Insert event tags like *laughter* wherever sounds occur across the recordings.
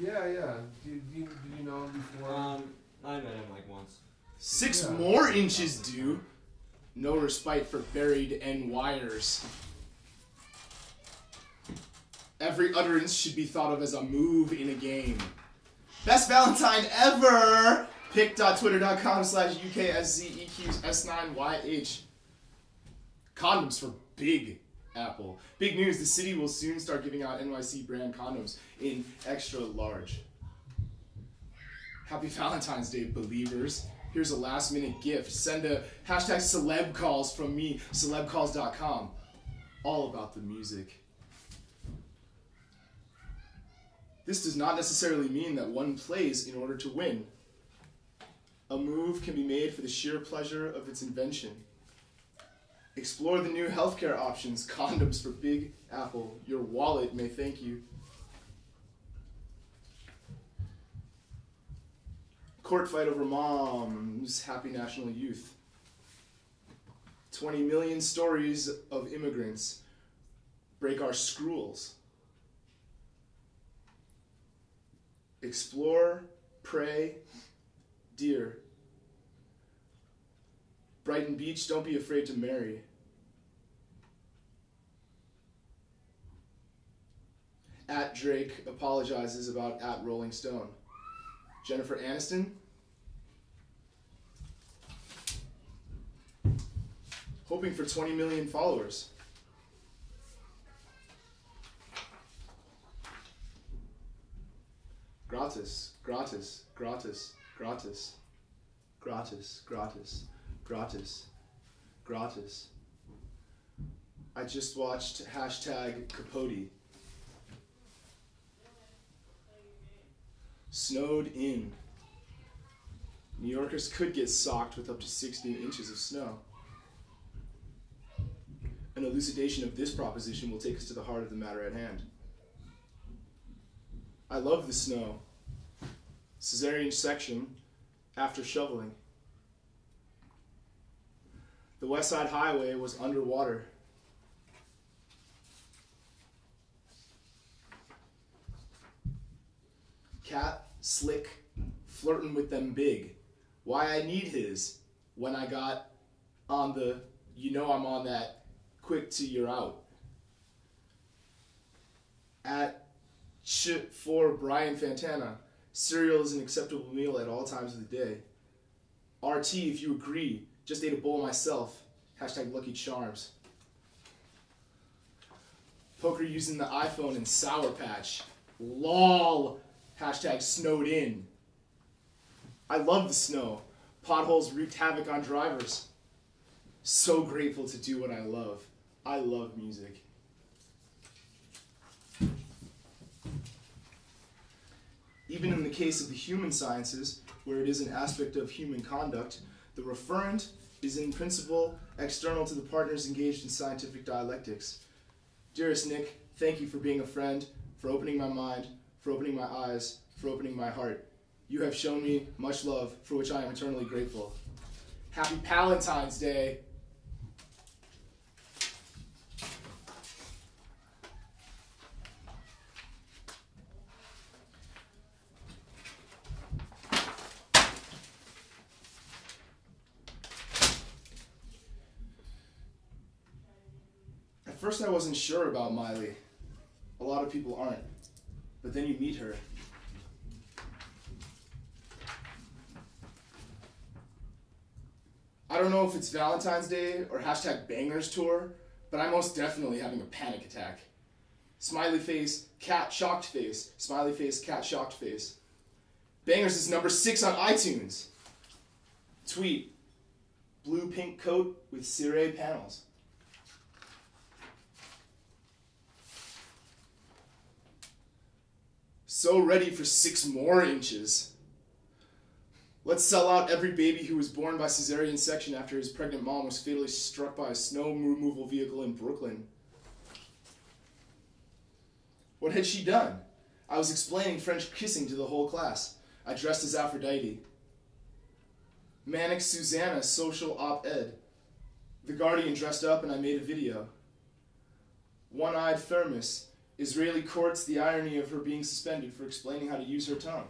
Yeah, yeah. Did you, did you know him before? Um, I met him like once. Six Yeah. more inches due. No respite for buried end wires. Every utterance should be thought of as a move in a game. Best Valentine ever! Pic.twitter.com slash UKSZEQS9YH. Condoms for Big Apple. Big news, the city will soon start giving out NYC brand condoms in extra large. Happy Valentine's Day, believers. Here's a last minute gift. Send a hashtag celeb calls from me, celebcalls.com. All about the music. This does not necessarily mean that one plays in order to win. A move can be made for the sheer pleasure of its invention. Explore the new healthcare options, *laughs* condoms for Big Apple. Your wallet may thank you. Court fight over moms, happy national youth. 20 million stories of immigrants break our scrolls. Explore, pray, dear. Brighton Beach, don't be afraid to marry. At Drake apologizes about at Rolling Stone. Jennifer Aniston. Hoping for 20 million followers. Gratis, gratis, gratis, gratis, gratis, gratis, gratis, gratis. I just watched hashtag Capote. Snowed in. New Yorkers could get socked with up to 16 inches of snow. An elucidation of this proposition will take us to the heart of the matter at hand. I love the snow. Caesarean section after shoveling. The West Side Highway was underwater. Cat, slick, flirting with them big. Why I need his when I got on the, you know I'm on that quick to you're out. At for Brian Fantana, cereal is an acceptable meal at all times of the day. RT, if you agree, just ate a bowl myself. Hashtag Lucky Charms. Poker using the iPhone and Sour Patch. LOL. Hashtag snowed in. I love the snow. Potholes wreaked havoc on drivers. So grateful to do what I love. I love music. Even in the case of the human sciences, where it is an aspect of human conduct, the referent is in principle external to the partners engaged in scientific dialectics. Dearest Nick, thank you for being a friend, for opening my mind, for opening my eyes, for opening my heart. You have shown me much love, for which I am eternally grateful. Happy Palentine's Day! First, I wasn't sure about Miley. A lot of people aren't. But then you meet her. I don't know if it's Valentine's Day or hashtag bangers tour, but I'm most definitely having a panic attack. Smiley face, cat shocked face, smiley face, cat shocked face. Bangers is number six on iTunes. Tweet, blue pink coat with ciré panels. So ready for six more inches. Let's sell out every baby who was born by cesarean section after his pregnant mom was fatally struck by a snow removal vehicle in Brooklyn. What had she done? I was explaining French kissing to the whole class. I dressed as Aphrodite. Manic Susanna social op ed. The Guardian dressed up and I made a video. One eyed thermos. Israeli courts the irony of her being suspended for explaining how to use her tongue.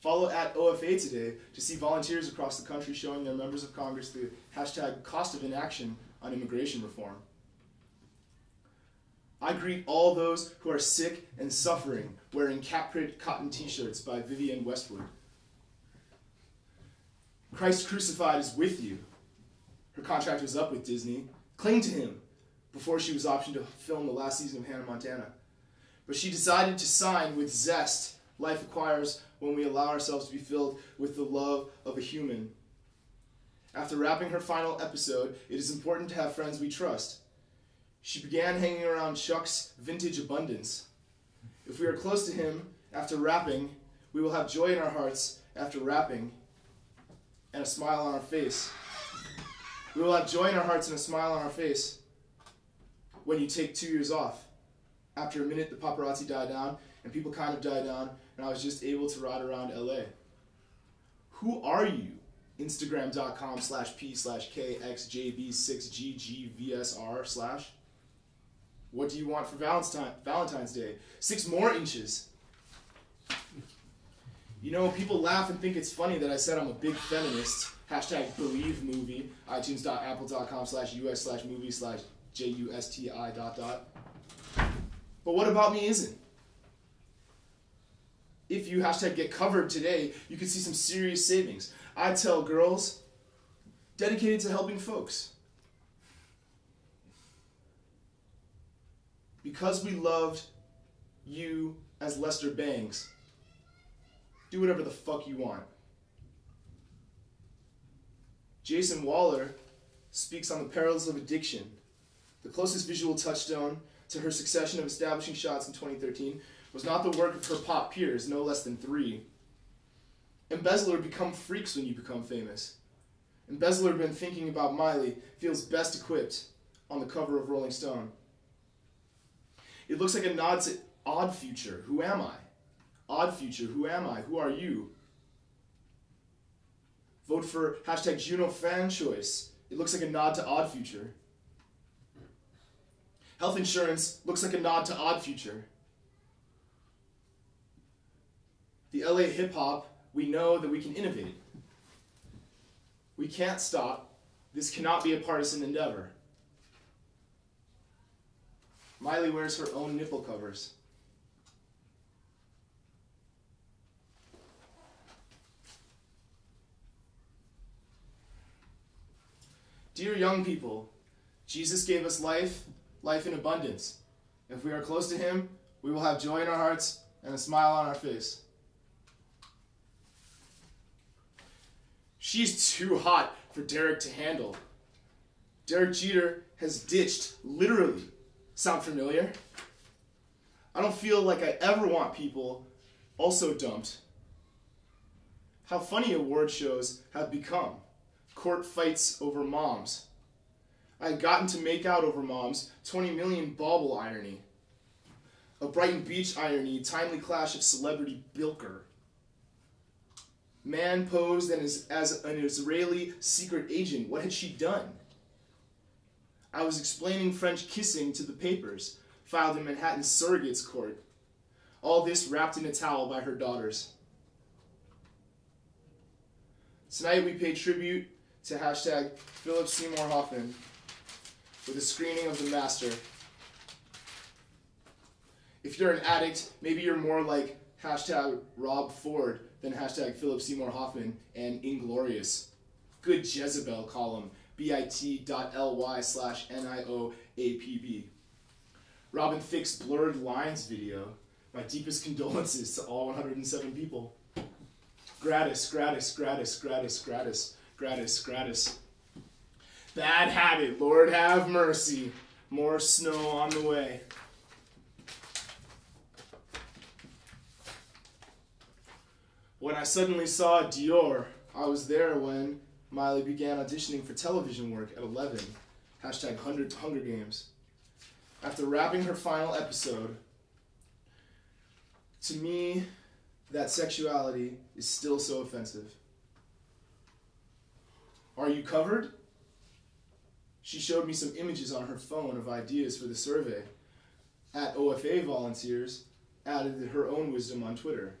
Follow at OFA today to see volunteers across the country showing their members of Congress the hashtag cost of inaction on immigration reform. I greet all those who are sick and suffering wearing cap print cotton t shirts by Vivienne Westwood. Christ crucified is with you. Her contract was up with Disney. Cling to him before she was optioned to film the last season of Hannah Montana. But she decided to sign with zest life acquires when we allow ourselves to be filled with the love of a human. After wrapping her final episode, it is important to have friends we trust. She began hanging around Chuck's vintage abundance. If we are close to him after wrapping, we will have joy in our hearts after wrapping and a smile on our face. We will have joy in our hearts and a smile on our face when you take two years off. After a minute, the paparazzi died down, and people kind of died down, and I was just able to ride around LA. Who are you? Instagram.com slash P slash KXJB6GGVSR slash. What do you want for Valentine, Valentine's Day? Six more inches. You know, people laugh and think it's funny that I said I'm a big feminist. Hashtag believe movie. iTunes.apple.com slash US slash movie slash J U S T I dot dot. But what about me isn't? If you hashtag get covered today, you could see some serious savings. I tell girls, dedicated to helping folks. Because we loved you as Lester Bangs, do whatever the fuck you want. Jason Waller speaks on the perils of addiction. The closest visual touchstone to her succession of establishing shots in 2013 was not the work of her pop peers, no less than three. Embezzler become freaks when you become famous. Embezzler been thinking about Miley, feels best equipped on the cover of Rolling Stone. It looks like a nod to Odd Future. Who am I? Odd Future. Who am I? Who are you? Vote for hashtag Juno fan choice. It looks like a nod to Odd Future. Health insurance looks like a nod to Odd Future. The LA hip hop, we know that we can innovate. We can't stop. This cannot be a partisan endeavor. Miley wears her own nipple covers. Dear young people, Jesus gave us life, life in abundance. If we are close to Him, we will have joy in our hearts and a smile on our face. She's too hot for Derek to handle. Derek Jeter has ditched, literally. Sound familiar? I don't feel like I ever want people also dumped. How funny award shows have become. Court fights over moms. I had gotten to make out over moms, 20 million bauble irony. A Brighton Beach irony, timely clash of celebrity bilker. Man posed as, as an Israeli secret agent. What had she done? I was explaining French kissing to the papers, filed in Manhattan's surrogates court. All this wrapped in a towel by her daughters. Tonight we pay tribute to hashtag Philip Seymour Hoffman with a screening of The Master. If you're an addict, maybe you're more like hashtag Rob Ford than hashtag Philip Seymour Hoffman and Inglorious. Good Jezebel column, bit.ly slash N-I-O-A-P-B. Robin Thicke's Blurred Lines video. My deepest condolences to all 107 people. Gratis, gratis, gratis, gratis, gratis, gratis, gratis. Bad habit, Lord have mercy. More snow on the way. When I suddenly saw Dior, I was there when Miley began auditioning for television work at 11. Hashtag Hunger Games. After wrapping her final episode, to me, that sexuality is still so offensive. Are you covered? She showed me some images on her phone of ideas for the survey. At OFA volunteers added her own wisdom on Twitter.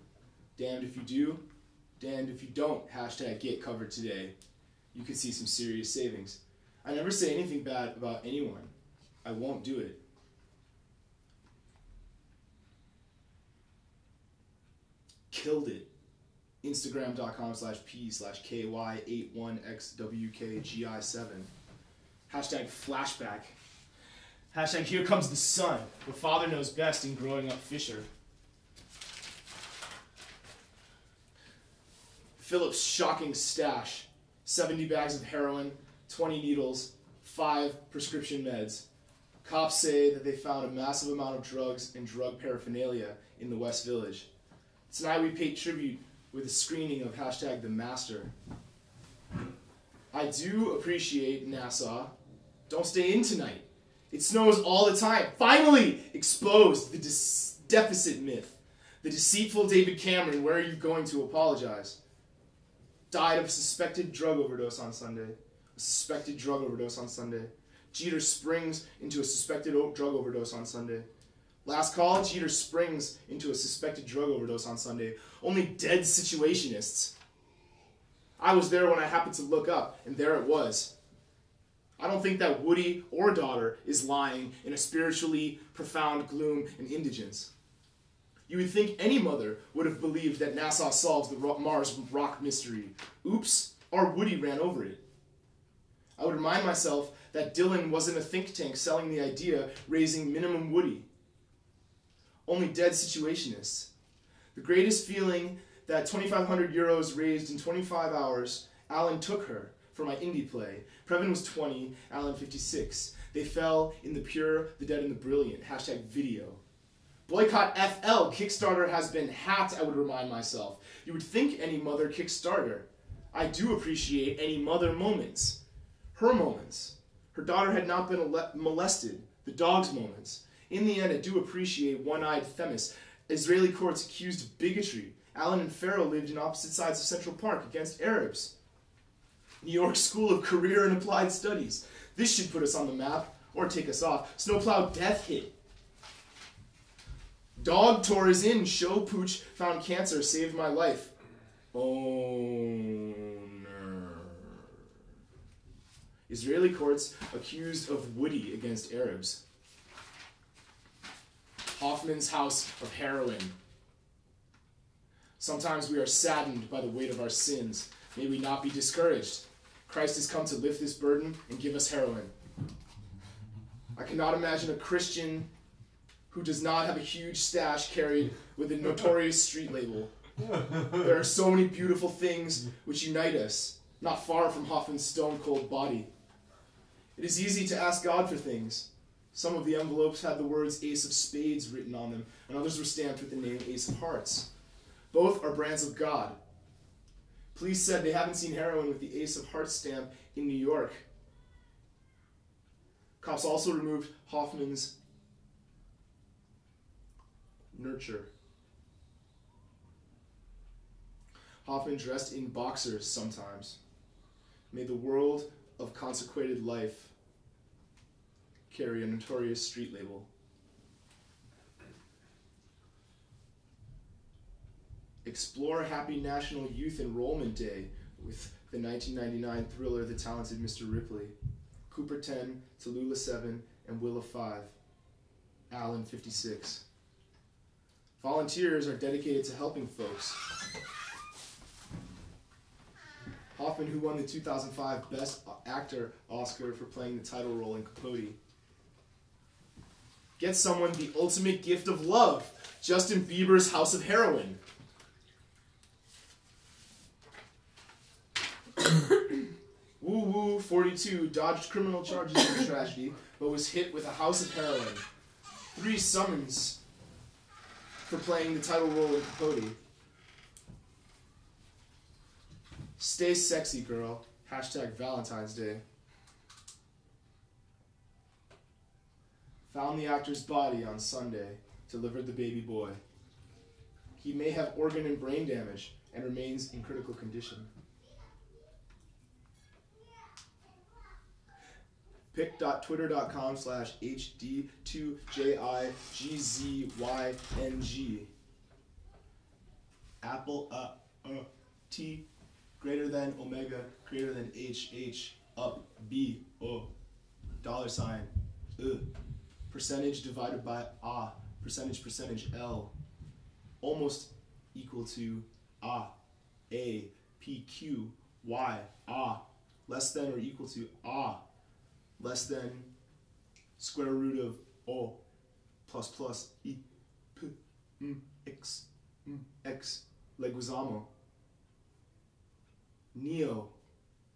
Damned if you do, damned if you don't. Hashtag get covered today. You could see some serious savings. I never say anything bad about anyone. I won't do it. Killed it. Instagram.com slash P slash KY81XWKGI7. Hashtag flashback. Hashtag here comes the sun. Your father knows best in growing up Fisher. Philip's shocking stash 70 bags of heroin, 20 needles, 5 prescription meds. Cops say that they found a massive amount of drugs and drug paraphernalia in the West Village. Tonight we pay tribute with a screening of hashtag the master. I do appreciate Nassau. Don't stay in tonight. It snows all the time. Finally exposed the deficit myth. The deceitful David Cameron, where are you going to apologize? Died of a suspected drug overdose on Sunday. A suspected drug overdose on Sunday. Jeter springs into a suspected drug overdose on Sunday. Last call, Jeter springs into a suspected drug overdose on Sunday. Only dead situationists. I was there when I happened to look up, and there it was. I don't think that Woody or daughter is lying in a spiritually profound gloom and indigence. You would think any mother would have believed that NASA solves the Mars rock mystery. Oops, our Woody ran over it. I would remind myself that Dylan wasn't a think tank selling the idea raising minimum Woody. Only dead situationists. The greatest feeling that 2,500 euros raised in 25 hours, Allen took her for my indie play. Previn was 20, Allen 56. They fell in the pure, the dead, and the brilliant. Hashtag video. Boycott FL. Kickstarter has been hacked, I would remind myself. You would think any mother Kickstarter. I do appreciate any mother moments. Her moments. Her daughter had not been molested. The dog's moments. In the end, I do appreciate one eyed Themis. Israeli courts accused bigotry. Allen and Farrow lived in opposite sides of Central Park against Arabs. New York School of Career and Applied Studies. This should put us on the map or take us off. Snowplow death hit. Dog tore his in. Show pooch found cancer, saved my life. Owner. Israeli courts accused of Woody against Arabs. Hoffman's house of heroin. Sometimes we are saddened by the weight of our sins. May we not be discouraged. Christ has come to lift this burden and give us heroin. I cannot imagine a Christian who does not have a huge stash carried with a notorious street label. There are so many beautiful things which unite us, not far from Hoffman's stone cold body. It is easy to ask God for things. Some of the envelopes had the words Ace of Spades written on them, and others were stamped with the name Ace of Hearts. Both are brands of God. Police said they haven't seen heroin with the Ace of Hearts stamp in New York. Cops also removed Hoffman's nurture. Hoffman dressed in boxers sometimes. May the world of consecrated life carry a notorious street label. Explore Happy National Youth Enrollment Day with the 1999 thriller The Talented Mr. Ripley. Cooper 10, Tallulah 7, and Willa 5. Allen 56. Volunteers are dedicated to helping folks. Hoffman, who won the 2005 Best Actor Oscar for playing the title role in Capote. Get someone the ultimate gift of love Justin Bieber's House of Heroin. Woo Woo 42 dodged criminal charges in the *coughs* tragedy, but was hit with a house of heroin. Three summons for playing the title role in Capote. Stay sexy, girl. Hashtag Valentine's Day. Found the actor's body on Sunday. Delivered the baby boy. He may have organ and brain damage and remains in critical condition. pic.twitter.com slash hd2jigzyng. Apple uh, uh, T greater than omega greater than hh up b o dollar sign uh, percentage divided by ah percentage percentage l almost equal to ah a p q y ah less than or equal to ah less than square root of o plus plus e p m x m x leguizamo neo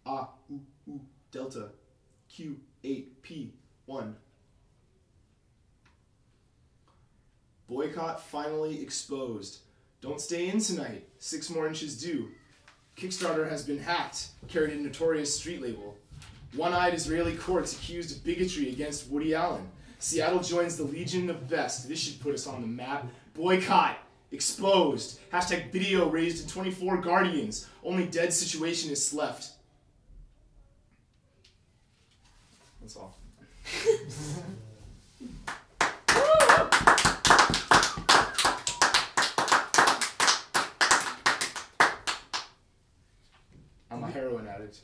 a u u delta q 8 p 1 boycott finally exposed. Don't stay in tonight. Six more inches due. Kickstarter has been hacked. Carried a notorious street label one-eyed israeli courts accused of bigotry against woody allen. Seattle joins the legion of best. This should put us on the map. Boycott. Exposed. Hashtag video raised in 24 guardians. Only dead situation is left. That's all. *laughs* I'm a heroin addict